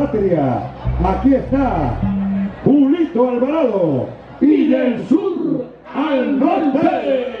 patria. Aquí está Julito Alvarado y del sur al norte.